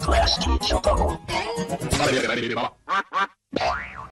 Class teacher.